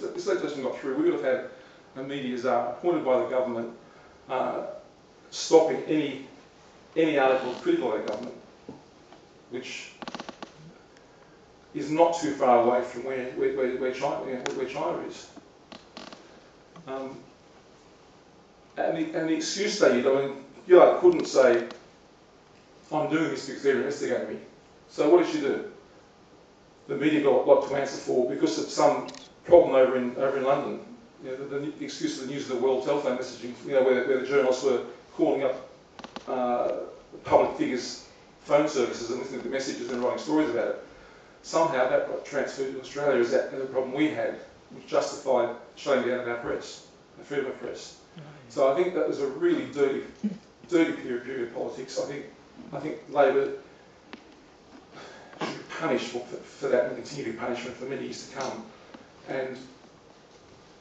this legislation got through, we would have had a media czar appointed by the government uh, stopping any any article critical of the government, which is not too far away from where, where, where, where China, where China is. Um, and, the, and the excuse they used, I mean, Gillard couldn't say, I'm doing this because they're investigating me. So what did she do? The media got a lot to answer for because of some problem over in, over in London. You know, the, the, the excuse of the news of the world telephone messaging, you know, where, where the journalists were calling up uh, public figures' phone services and listening to the messages and writing stories about it. Somehow that got transferred to Australia as that the problem we had, which justified shutting down our press, the freedom of press. So I think that was a really dirty, dirty period, period of politics. I think, I think Labor should be punished for, for that and continue to be punished for many years to come. And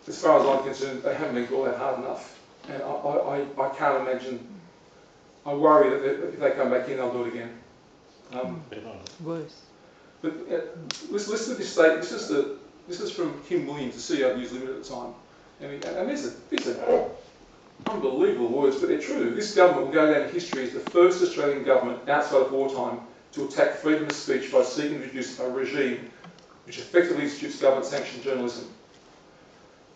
as far as I'm concerned, they haven't been brought out hard enough. And I, I, I can't imagine I worry that if they come back in, they'll do it again. Um, Worse. but uh, listen, listen to this statement. This is the this is from Kim Williams, the CEO of News Limited at the time, and, he, and these are these are unbelievable words, but they're true. This government will go down in history as the first Australian government outside of wartime to attack freedom of speech by seeking to introduce a regime which effectively institutes government-sanctioned journalism.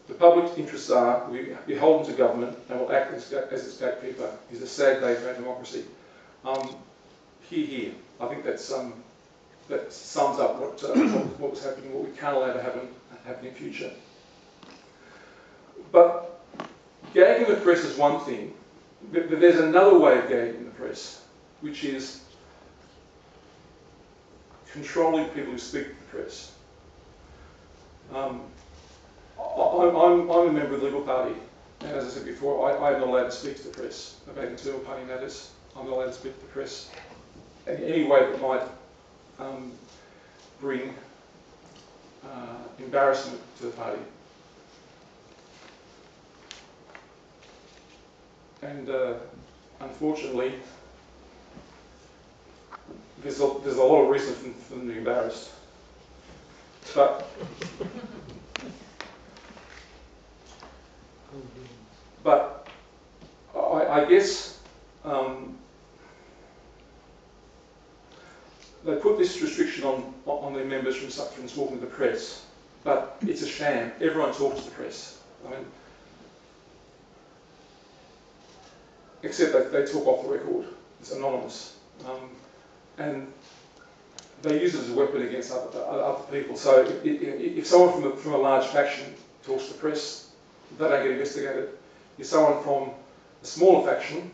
The public interests are we beholden to government and will act as, as its gatekeeper. It's a sad day for our democracy. Um, here, here. I think that's, um, that sums up what, uh, what, what, was happening, what we can't allow to happen, happen in future. But gagging the press is one thing, but there's another way of gagging the press, which is controlling people who speak to the press. Um, I'm, I'm, I'm, a member of the Liberal Party, and as I said before, I, I'm not allowed to speak to the press about internal party matters. I'm not allowed to speak to the press in any way that might um, bring uh, embarrassment to the party. And uh, unfortunately, there's a, there's a lot of reason for, for them to be embarrassed. But But I, I guess um, they put this restriction on, on their members from, from talking to the press, but it's a sham. Everyone talks to the press. I mean, except that they talk off the record. It's anonymous. Um, and they use it as a weapon against other, other people. So if, if someone from a, from a large faction talks to the press, they don't get investigated. If someone from a smaller faction,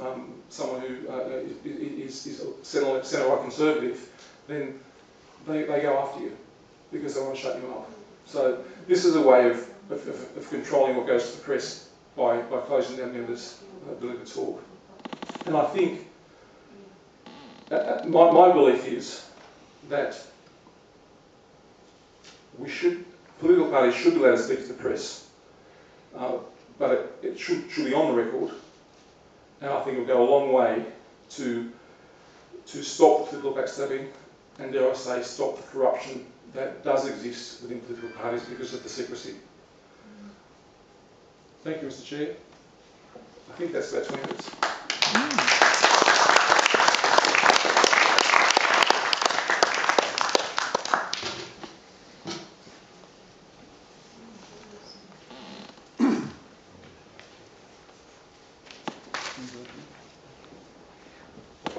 um, someone who uh, is, is centre, centre-right conservative, then they, they go after you because they want to shut you up. So this is a way of, of, of controlling what goes to the press by, by closing down members' ability to talk. And I think uh, uh, my, my belief is that we should, political parties should be allowed to speak to the press, uh, it, should, should be on the record. And I think it will go a long way to, to stop political backstabbing and, dare I say, stop the corruption that does exist within political parties because of the secrecy. Mm-hmm. Thank you, Mr Chair. I think that's about 20 minutes.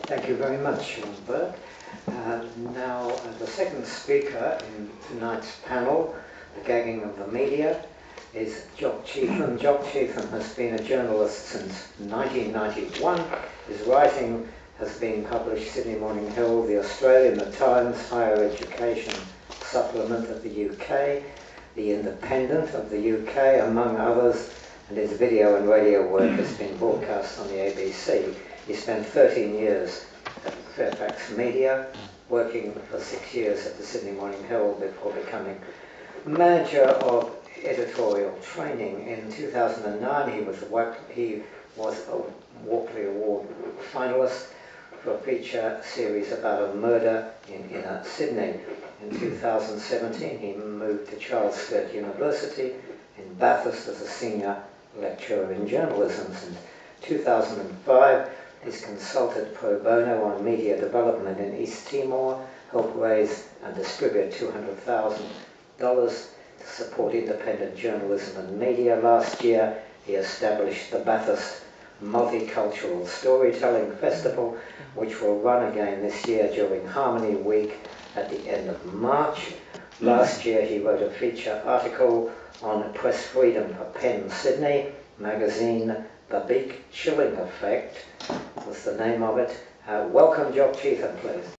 Thank you very much, Burke. Uh, now, uh, the second speaker in tonight's panel, The Gagging of the Media, is Jock Cheetham. Jock Cheetham has been a journalist since 1991. His writing has been published Sydney Morning Herald, The Australian, The Times, Higher Education Supplement of the UK, The Independent of the UK, among others, and his video and radio work has been broadcast on the ABC. He spent 13 years at Fairfax Media, working for six years at the Sydney Morning Herald before becoming manager of editorial training. In 2009, he was a, he was a Walkley Award finalist for a feature series about a murder in inner Sydney. In 2017, he moved to Charles Sturt University in Bathurst as a senior lecturer in journalism. since 2005, he's consulted pro bono on media development in East Timor, helped raise and distribute $200,000 to support independent journalism and media. Last year, he established the Bathurst Multicultural Storytelling Festival, which will run again this year during Harmony Week at the end of March. Last year, he wrote a feature article on press freedom for Pen Sydney magazine. The Big Chilling Effect was the name of it. Uh, welcome, Jock Cheetham, please.